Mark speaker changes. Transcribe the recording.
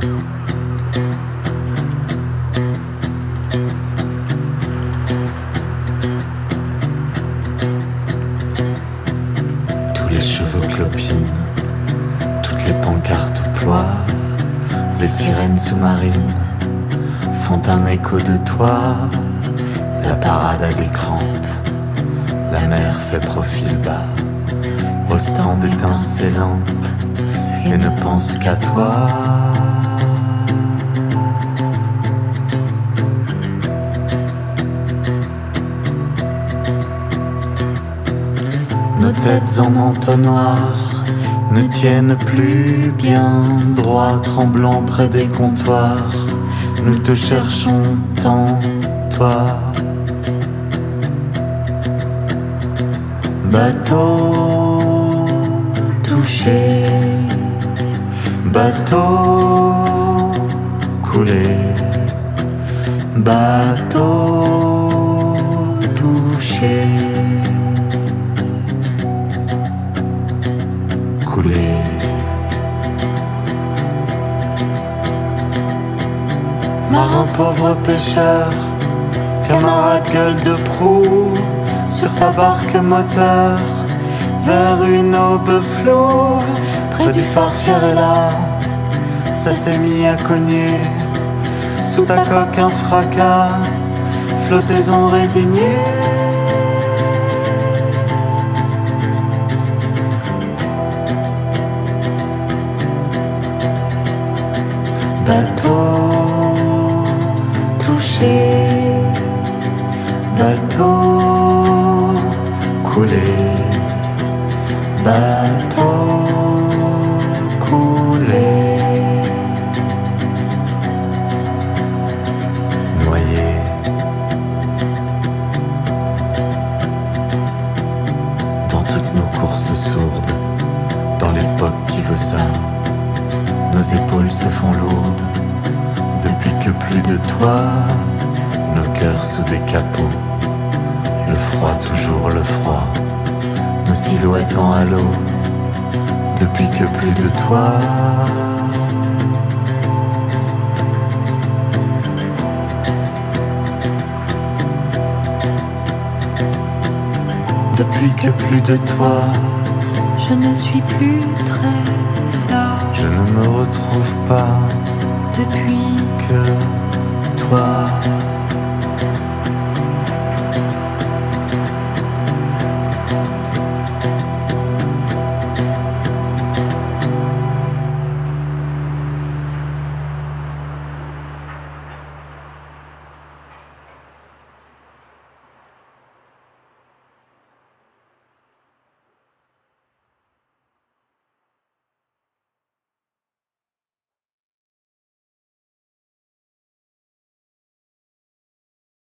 Speaker 1: Tous les cheveux clopinent, toutes les pancartes ploient, les sirènes sous-marines font un écho de toi. La parade a des crampes, la mer fait profil bas, au stand éteint ses lampes et ne pense qu'à toi. Nos têtes en entonnoir ne tiennent plus bien droit, tremblant près des comptoirs. Nous te cherchons tant, toi. Bateau touché, bateau coulé, bateau touché, Marin pauvre pêcheur, camarade gueule de proue, sur ta barque moteur, vers une aube floue, près du phare là, ça s'est mis à cogner, sous ta coque un fracas, flottaison résignée. Bateau coulé, bateau coulé, noyé. Dans toutes nos courses sourdes, dans l'époque qui veut ça. Nos épaules se font lourdes depuis que plus de toi, sous des capots, le froid toujours le froid, nos silhouettes en halo, depuis que plus de toi. Depuis que plus de toi,
Speaker 2: Je ne suis plus très là
Speaker 1: je ne me retrouve pas
Speaker 2: depuis
Speaker 1: que toi.